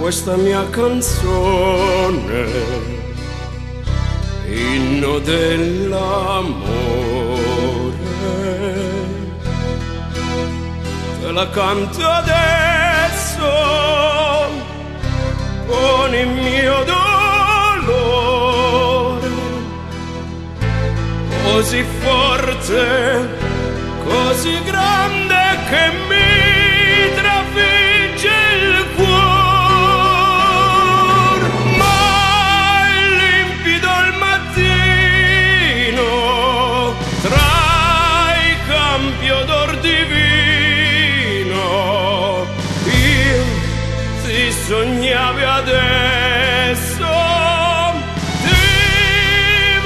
questa mia canzone, inno dell'amore. Te la canto adesso con il mio dolore, così forte, così grande che mi sognavi adesso. Ti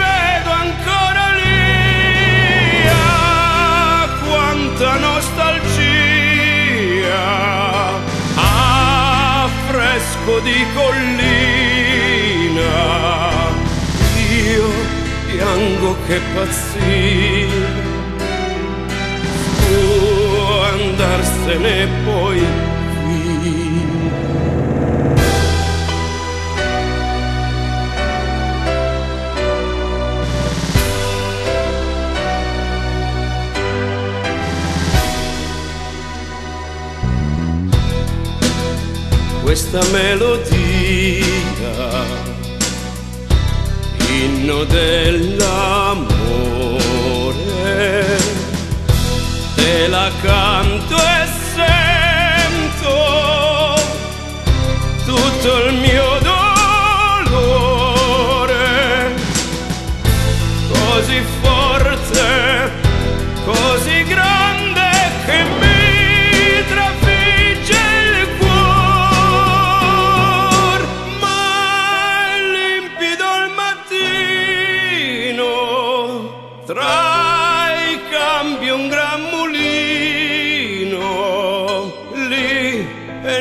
vedo ancora lì. Ah, quanta nostalgia. Ah, fresco di collina. Io piango che pazzia. Può andarsene poi questa melodia, inno dell'amore, te la canto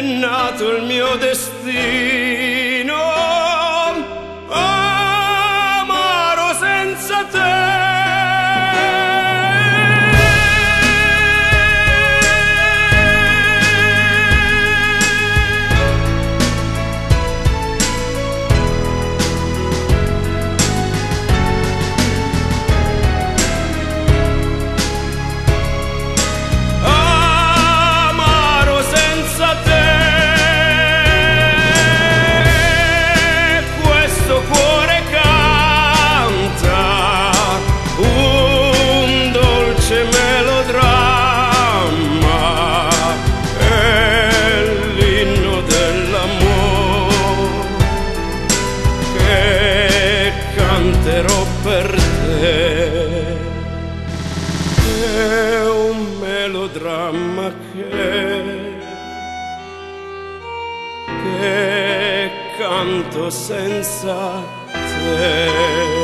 nato il mio destino, canterò per te è un melodramma che, che canto senza te.